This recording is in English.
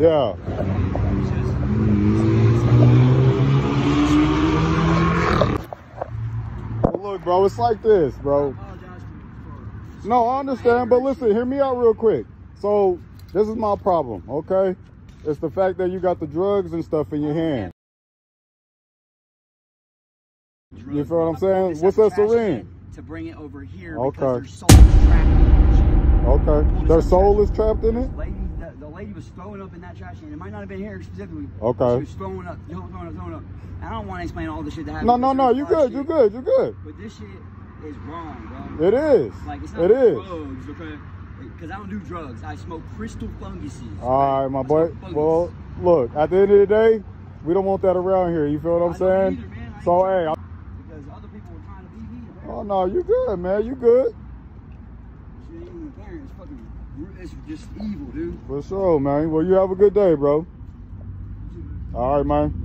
Yeah. Look, bro, it's like this, bro. apologize for- for- No, I understand, but listen, hear me out real quick. So this is my problem, okay? It's the fact that you got the drugs and stuff in your hand. You feel what I'm saying? What's that syringe? To bring it over here Okay. Their soul is trapped in that shit. Okay. Their soul is trapped in it? Lady, the, the lady was throwing up in that trash can. It might not have been here specifically. Okay. She was throwing up, throwing up, throwing up. And I don't want to explain all the shit that happened. No, no, no, you good, you good, you good. But this shit is wrong, bro. It is. Like it's not It is. drugs, okay? Because I don't do drugs. I smoke crystal funguses. All right, my I boy. Well, look, at the end of the day, we don't want that around here. You feel what I'm I saying? either, So, hey, because other people were trying to me. oh no, you good, man. You good. Shit ain't even fair. It's fucking, it's just evil, dude. For sure, man. Well, you have a good day, bro. All right, man.